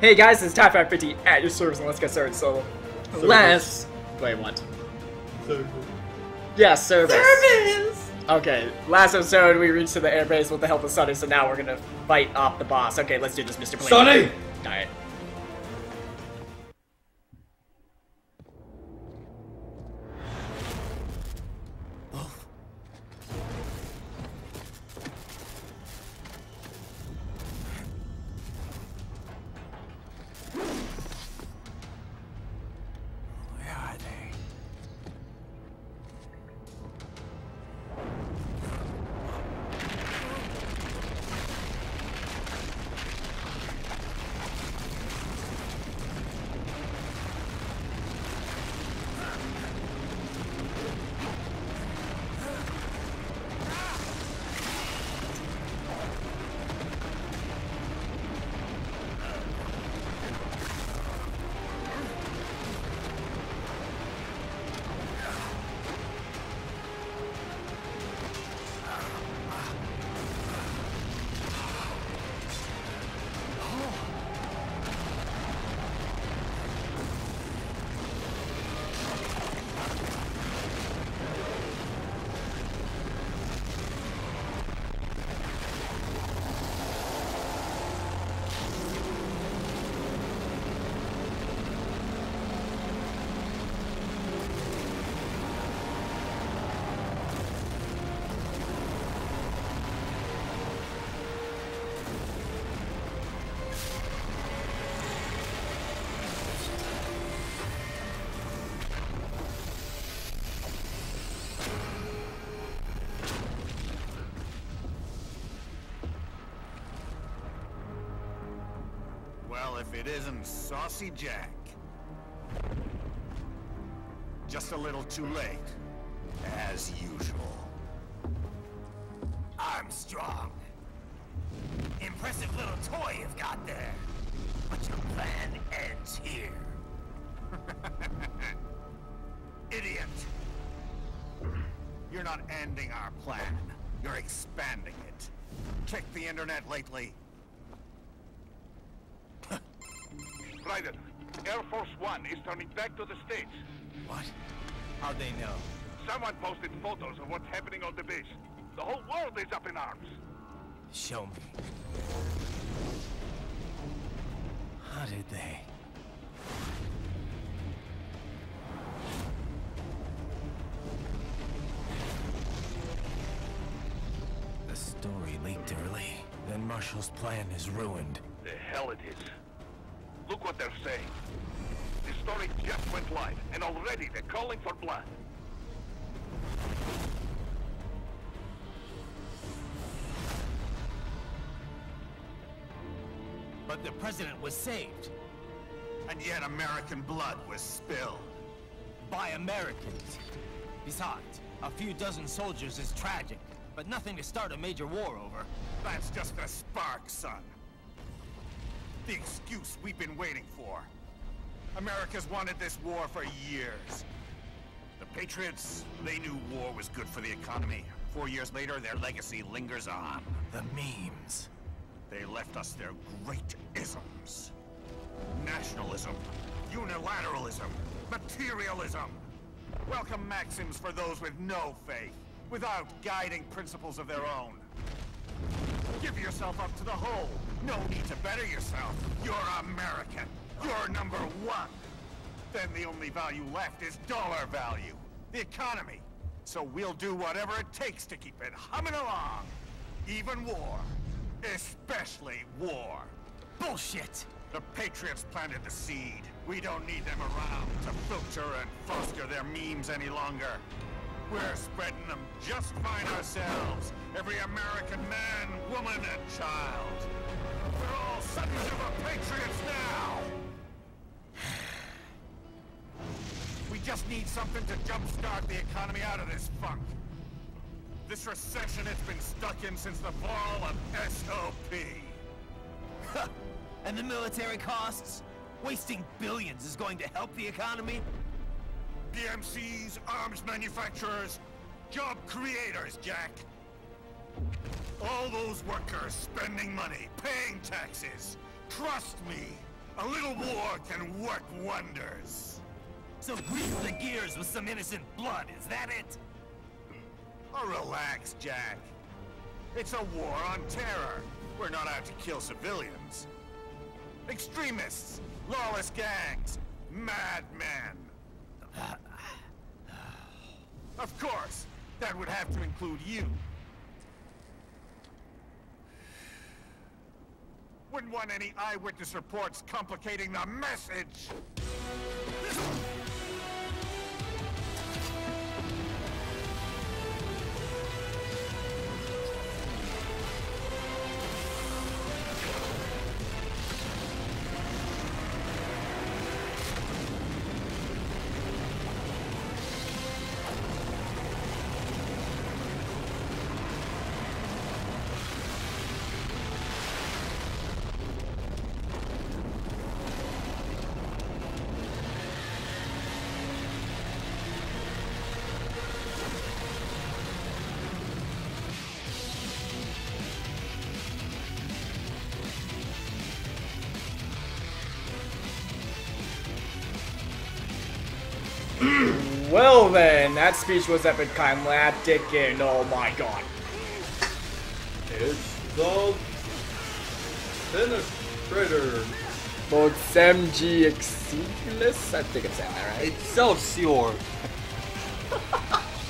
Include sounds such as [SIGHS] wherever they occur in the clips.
Hey guys, it's Tyfire50 at your service, and let's get started. So, last. Wait, what? Yeah, service. Service! Okay, last episode we reached to the airbase with the help of Sunny, so now we're gonna fight off the boss. Okay, let's do this, Mr. Blink. Sunny! Alright. It isn't Saucy Jack. Just a little too late, as usual. Armstrong. Impressive little toy you've got there. But your plan ends here. [LAUGHS] Idiot! You're not ending our plan. You're expanding it. Checked the internet lately? Ryder, Air Force One is turning back to the States. What? How'd they know? Someone posted photos of what's happening on the base. The whole world is up in arms. Show me. How did they? The story leaked early. Then Marshall's plan is ruined. The hell it is. Look what they're saying. The story just went live, and already they're calling for blood. But the president was saved And yet American blood was spilled. by Americans. Besides, a few dozen soldiers is tragic, but nothing to start a major war over. That's just a spark, son. The excuse we've been waiting for. America's wanted this war for years. The Patriots, they knew war was good for the economy. Four years later, their legacy lingers on. The memes. They left us their great isms. Nationalism, unilateralism, materialism. Welcome maxims for those with no faith, without guiding principles of their own. Give yourself up to the whole. No need to better yourself. You're American. You're number one. Then the only value left is dollar value. The economy. So we'll do whatever it takes to keep it humming along. Even war. Especially war. Bullshit! The Patriots planted the seed. We don't need them around to filter and foster their memes any longer. We're spreading them just fine ourselves. Every American man, woman, and child. We're all sons of a Patriots now! [SIGHS] We just need something to jumpstart the economy out of this funk. This recession it's been stuck in since the fall of SOP. [LAUGHS] and the military costs? Wasting billions is going to help the economy? PMCs, arms manufacturers, job creators, Jack. All those workers spending money, paying taxes. Trust me, A little war can work wonders. So grease the gears with some innocent blood, is that it? Oh, relax, Jack. It's a war on terror. We're not out to kill civilians. Extremists, lawless gangs, madmen. Uh, Of course, that would have to include you. Wouldn't want any eyewitness reports complicating the message. That speech was epic climactic and oh my god. It's the penetrator. MG Excelus? I think it's saying that right. Excelsior. [LAUGHS]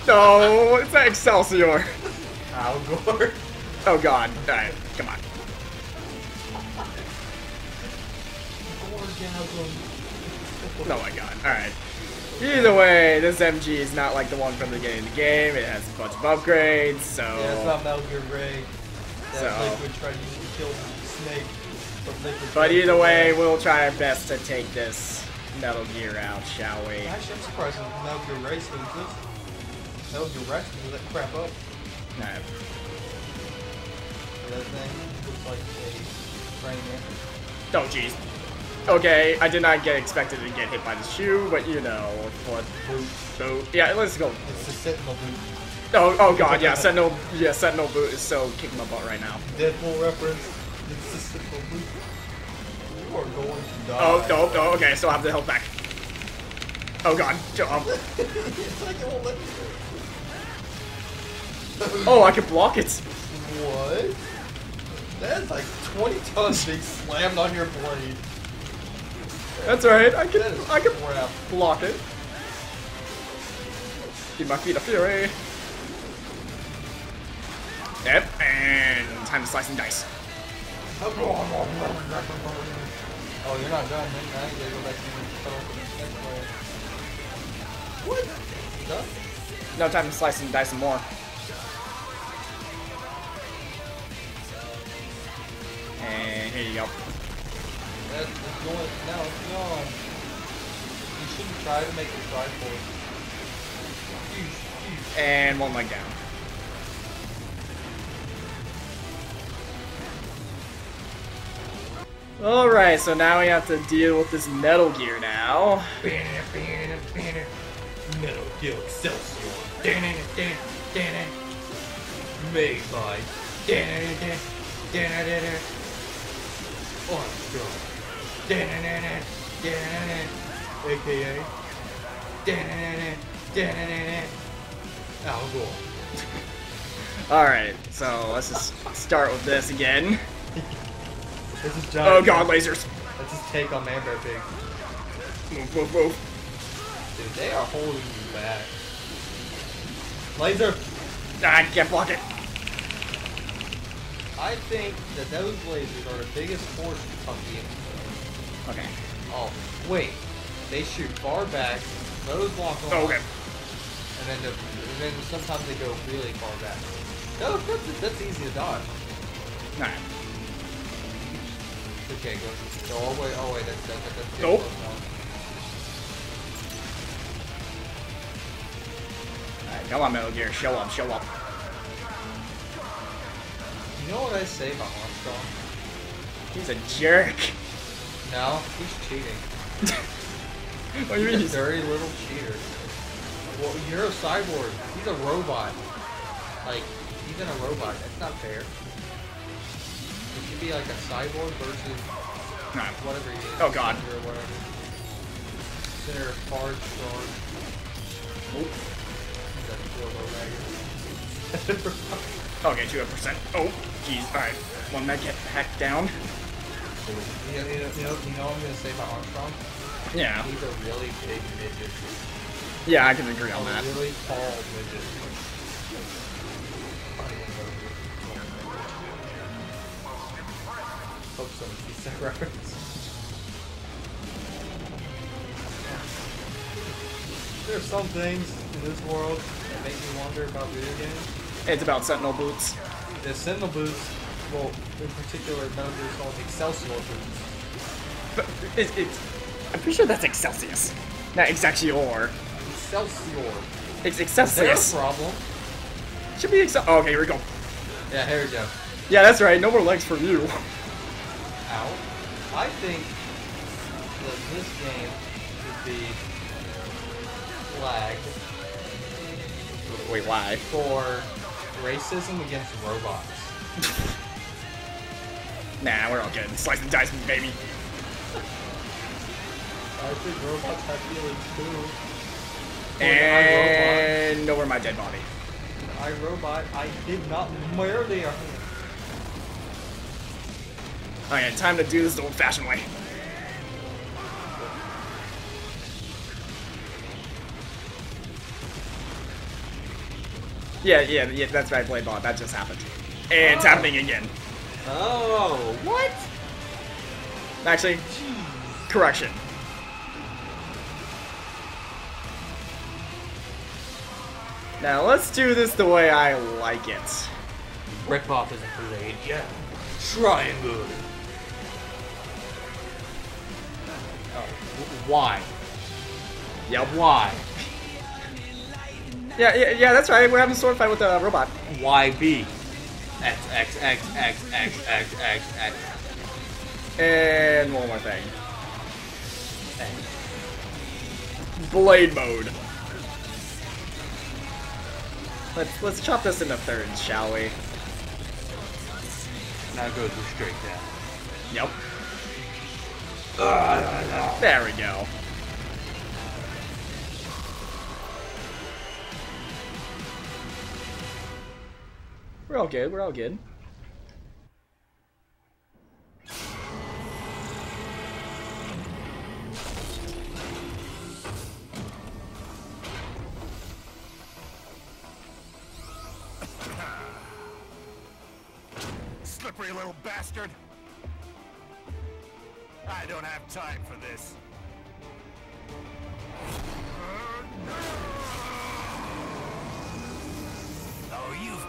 No, it's not Excelsior. Al Gore. Oh god. Alright, come on. Oh my god. Alright. Either way, this MG is not like the one from the beginning of the game. It has a bunch of upgrades, so... Yeah, it's not Metal Gear Ray. That So- Liquid tried to kill Snake. But, But either way, we'll try our best to take this Metal Gear out, shall we? Actually, I'm surprised Metal Gear Ray still exists. Metal Gear Rex blew that crap up. Alright. That thing looks like a mantis. Oh jeez. Okay, I did not get expected to get hit by the shoe, but you know, what? Boot. So yeah, let's go. It's the Sentinel boot. Oh, oh god, yeah, Sentinel, yeah, Sentinel boot is so kicking my butt right now. Deadpool reference. It's the Sentinel boot. You are going to die. Oh no, no, okay, still have the health back. Oh god, um, [LAUGHS] it's like it won't let me oh, I can block it. What? That's like 20 tons being slammed on your blade. That's alright, I can, I can block it. Give my feet a fury. Yep, and time to slice and dice. Oh, you're not done. Then you go back to the tunnel for the next one. What? Done? No time to slice and dice some more. And here you go. That's it's going. Now it's gone. You shouldn't try to make it try for it. And one leg down. Alright, so now we have to deal with this Metal Gear now. Metal Gear Excelsior. Made by Armstrong. [LAUGHS] AKA Al Gore. Alright, so let's just start with this again. This is Oh god, lasers. That's his take on Man Bear Pig. Move, move, move. Dude, they are holding you back. Laser! Ah, I can't block it. I think that those lasers are the biggest force of the. Okay. Oh, wait. They shoot far back, those walk on, Oh, okay. and then the, and then sometimes they go really far back. No, that's, that's easy to dodge. Alright. Okay, go. Go all the way. Oh wait, that's that's that's. that's Nope. Alright, come on, Metal Gear. Show up, show up. You know what I say about Armstrong? He's a jerk. No, he's cheating. [LAUGHS] What do you mean? He's a dirty little cheater. Well, you're a cyborg. He's a robot. Like, he's in a robot. That's not fair. It should be like a cyborg versus No. Whatever he is. Oh, God. Or whatever. Center hard strong. Oh. That shield Okay, 200%. Oh, jeez. Alright. One med get hacked down. You, know, you, know, you, know, you know what I'm gonna say about Armstrong? Yeah. He's a really big midget. Yeah, I can agree on A that. really tall midget. Hope someone sees that reference. There are some things in this world that make me wonder about video games. It's about Sentinel boots. The Sentinel boots, well, in particular, are called Excelsior. But it, it's, I'm pretty sure that's Excelsius. Not Excelsior. Excelsior. It's Excelsius. problem. Should be Excel. Oh, okay, here we go. Yeah, here we go. Yeah, that's right. No more legs for you. Ow. I think that this game should be flagged Wait, why? for racism against robots. [LAUGHS] Nah, we're all good. Slice and dice, baby. I think robots have feelings too. And nowhere my dead body. I robot, I did not merely a Okay, time to do this the old-fashioned way. Yeah, yeah, yeah, that's right, Blade Bot. That just happened. And it's Oh. happening again. Oh, what? Actually, correction. Now let's do this the way I like it. Rip off is a blade, yeah. Triangle. Oh, wh- why? Yep. Why? Yeah, yeah, yeah, that's right. We're having a sword fight with a robot. YB. X X X X X X X X. And one more thing. Blade mode. Let's let's chop this into thirds, shall we? Now go to straight down. Yep. Ah, there we go. We're all good. We're all good. Slippery little bastard! I don't have time for this. Oh, you've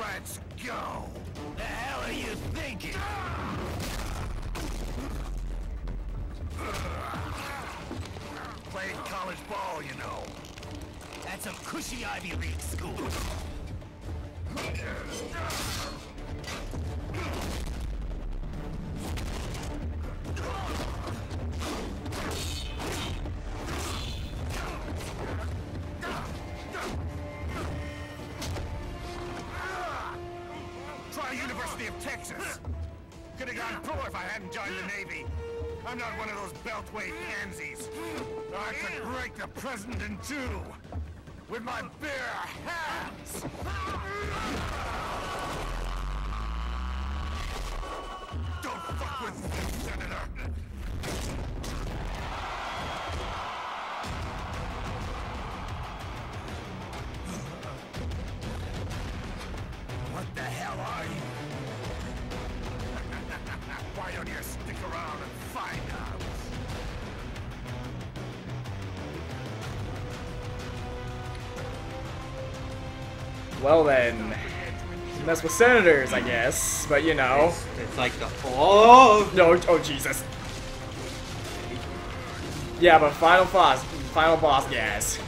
Let's go! The hell are you thinking? Played college ball, you know. That's a cushy Ivy League school. Texas. Could have gone pro if I hadn't joined the Navy. I'm not one of those beltway pansies. I could break the president in two with my bare hands. Don't fuck with me, Senator. Why don't you stick around and find out? Well then, mess with senators, I guess. But you know. It's, it's like the oh No, oh Jesus. Yeah, but final boss, final boss, yes.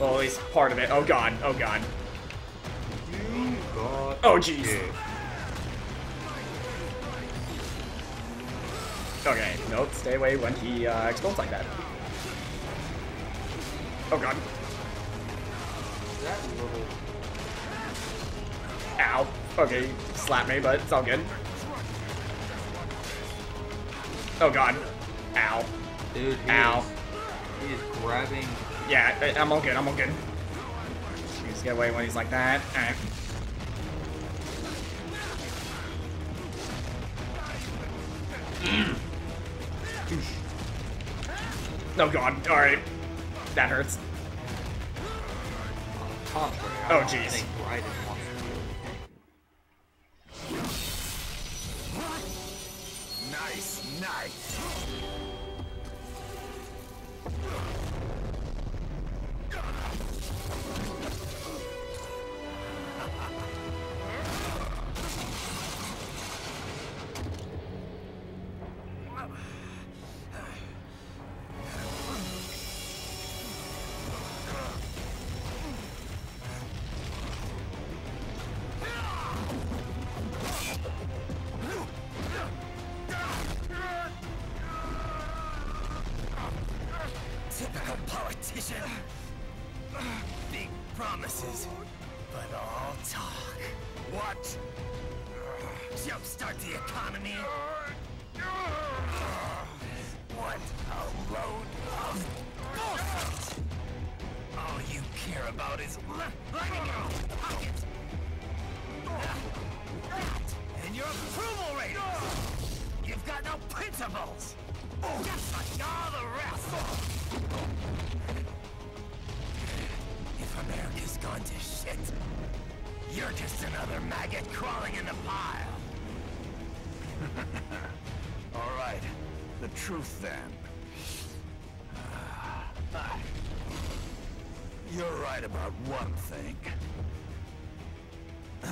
Well, at least part of it. Oh god, oh god. Oh jeez. Nope, stay away when he uh, explodes like that. Oh god. Ow. Okay, slap me, but it's all good. Oh god. Ow. dude. Ow. Is, he is grabbing. Yeah, I'm all good, I'm all good. Just get away when he's like that. Eh. Oh god, alright. That hurts. Oh, jeez. Politician. Big promises, but all talk. What? Jumpstart the economy. What a load of bullshit! All you care about is li- lining your pockets. And your approval ratings. You've got no principles. Just like all the rest. America's gone to shit, you're just another maggot crawling in the pile. [LAUGHS] All right. The truth then. [SIGHS] You're right about one thing. [SIGHS]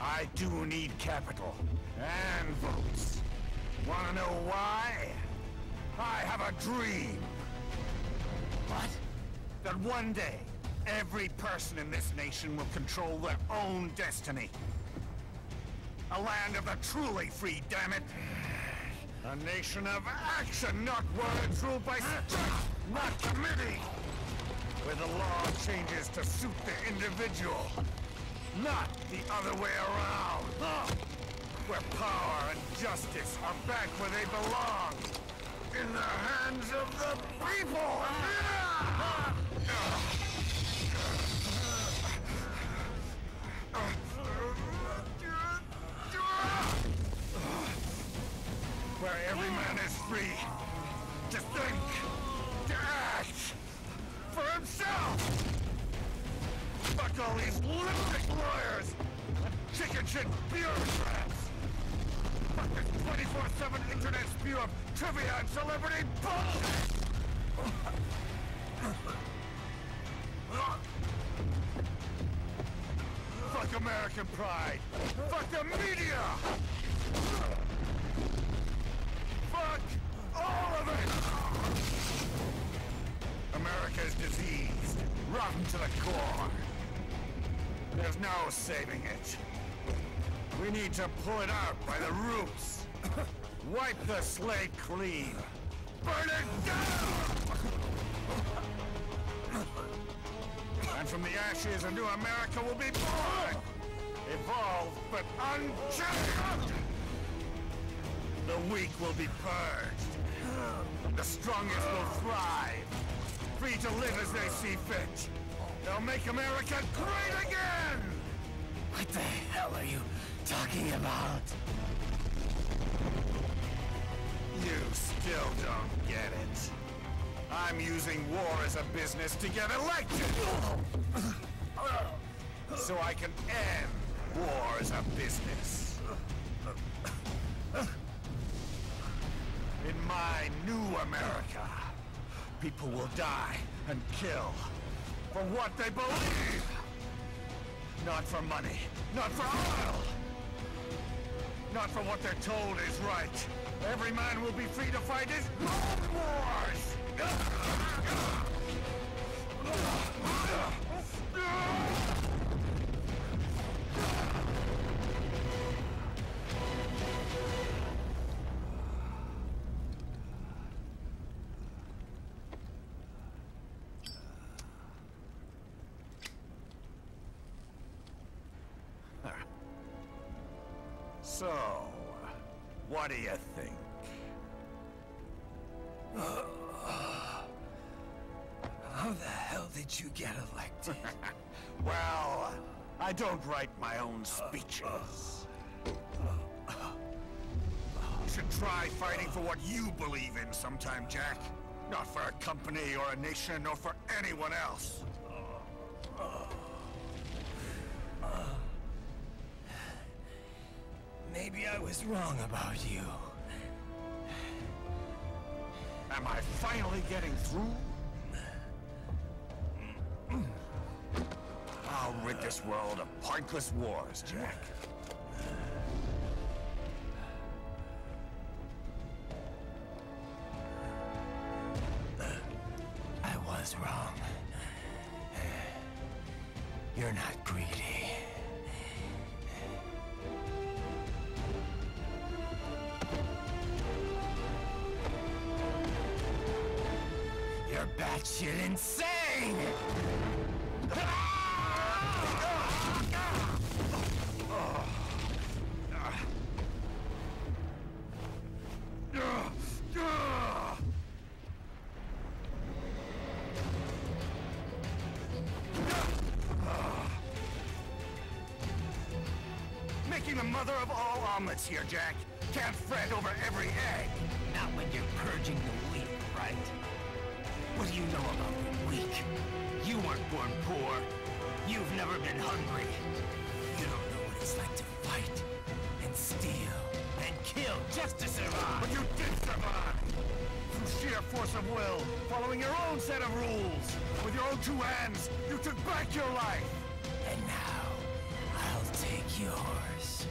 I do need capital and votes. Wanna know why? I have a dream. What? That one day, every person in this nation will control their own destiny. A land of the truly free, damn it! A nation of action, not words, ruled by strength, not committee! Where the law changes to suit the individual, not the other way around! Where power and justice are back where they belong! In the hands of the people! Where every man is free to think, to act for himself! Fuck all these lipstick lawyers and chicken shit bureaucrats! Fuck this 24-7 internet spew of trivia and celebrity bullshit! Fuck American pride! Fuck the media! It! America is diseased, rotten to the core. There's no saving it. We need to pull it out by the roots. [LAUGHS] Wipe the slate clean. Burn it down! [LAUGHS] And from the ashes, a new America will be born! Evolved, but unchanged! The weak will be purged. The strongest will thrive. Free to live as they see fit. They'll make America great again! What the hell are you talking about? You still don't get it. I'm using war as a business to get elected! So I can end war as a business. In my new America, people will die and kill for what they believe. Not for money. Not for oil. Not for what they're told is right. Every man will be free to fight his own wars! So, what do you think? [SIGHS] How the hell did you get elected? [LAUGHS] Well, I don't write my own speeches. You should try fighting for what you believe in sometime, Jack. Not for a company or a nation or for anyone else. Was wrong about you. Am I finally getting through? I'll rid this world of pointless wars, Jack. Making the mother of all omelets here, Jack. Can't fret over every egg. Not when you're purging the weak, right? What do you know about the weak? You weren't born poor. You've never been hungry. You don't know what it's like to fight and steal and kill just to survive. But you did survive! Through sheer force of will, following your own set of rules. With your own two hands, you took back your life. Yours.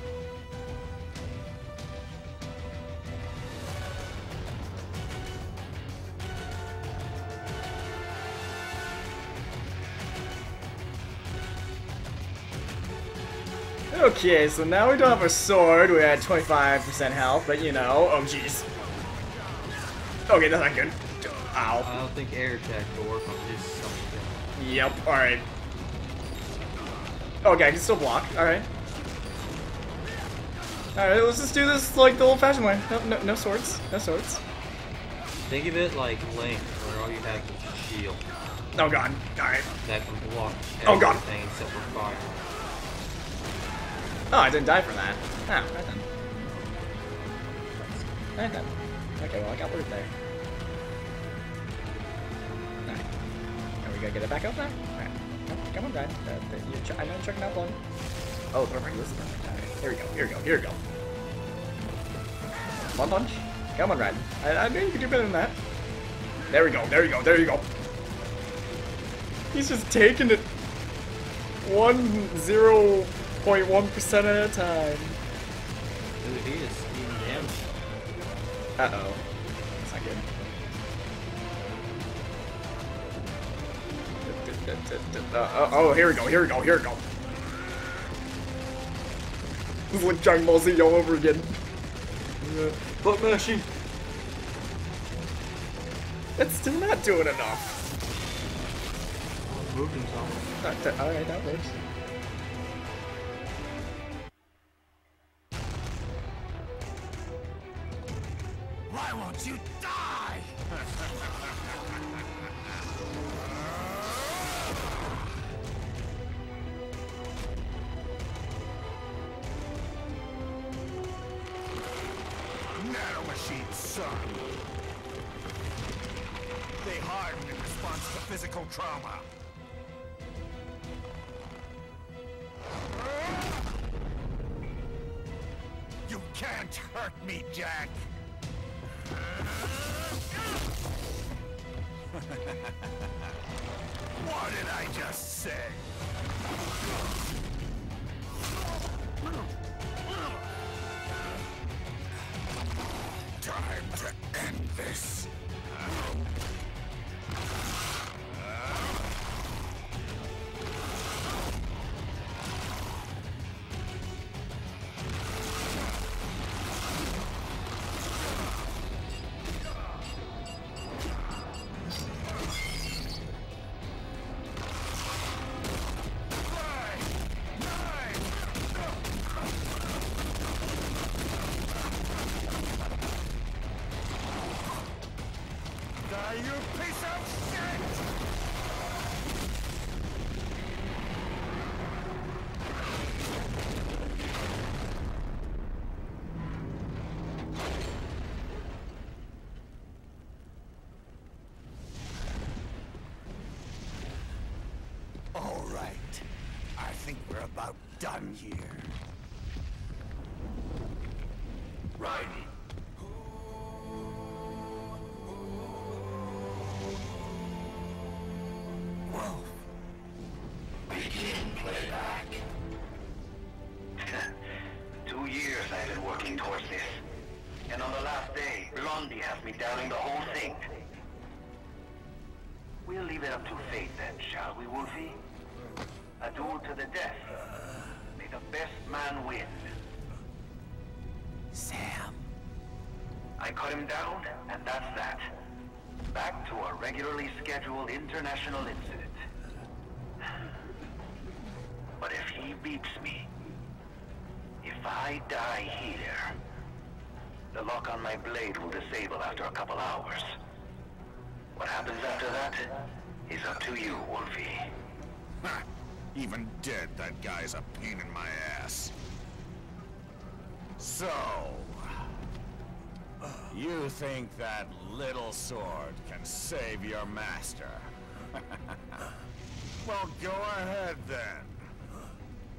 Okay, so now we don't have a sword. We're at 25% health, but you know. Oh, jeez. Okay, that's not good. Ow. I don't think air attack will work on this something. Yep, alright. Okay, I can still block. Alright. Alright, let's just do this like the old fashioned way. No, no, no swords. No swords. Think of it like Link, where all you have is a shield Oh god. Alright. that can block Oh, God. except for fire. Oh, I didn't die from that. Oh, right then. Right then. Okay, well, I got word there. Alright. Are we gonna get it back up now? Alright. Come on, Brad. Uh, I know you're checking out one. Oh, perfect. This is perfect. Alright. Here we go. Here we go. Here we go. One punch. Come on, Brad. I, I knew you could do better than that. There we go. There you go. There you go. He's just taking it one zero point one percent at a time. Dude, he is eating damage. Uh oh. That's not good. Uh, oh, here we go, here we go, here we go. This is like Dragon Ball Z all over again. But mashing! It's still not doing enough. Alright, that works. Can't hurt me, Jack. [LAUGHS] what did I just say? Time to end this. Die, you piece of shit! All right. I think we're about done here. I cut him down, and that's that. Back to a regularly scheduled international incident. But if he beats me, if I die here, the lock on my blade will disable after a couple hours. What happens after that is up to you, Wolfie. Even dead, that guy's a pain in my ass. So... You think that little sword can save your master? [LAUGHS] well, go ahead then.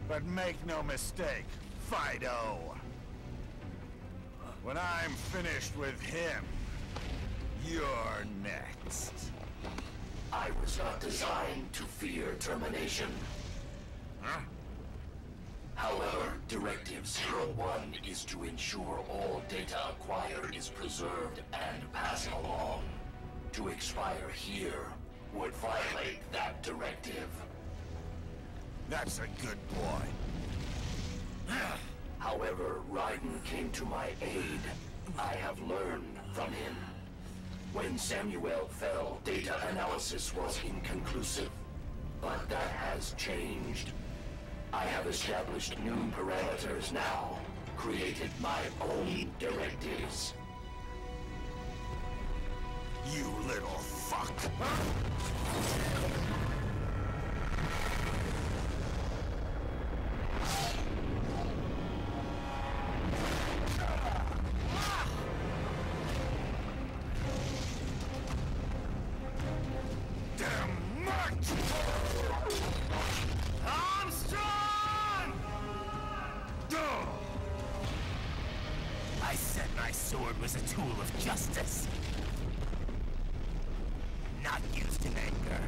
But make no mistake, Fido. When I'm finished with him, you're next. I was not designed to fear termination. Huh? However, Directive 01 is to ensure all data acquired is preserved and passed along. To expire here would violate that directive. That's a good boy. [SIGHS] However, Raiden came to my aid. I have learned from him. When Samuel fell, data analysis was inconclusive. But that has changed. I have established new parameters now, created my own directives. You little fuck. Damn sword was a tool of justice. Not used in anger.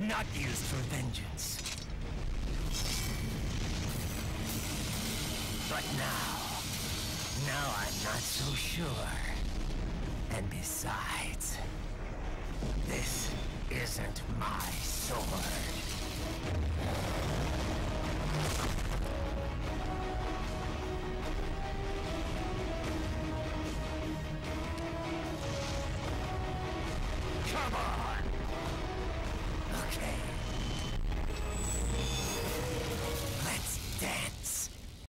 Not used for vengeance. But now, now I'm not so sure. And besides, this isn't my sword.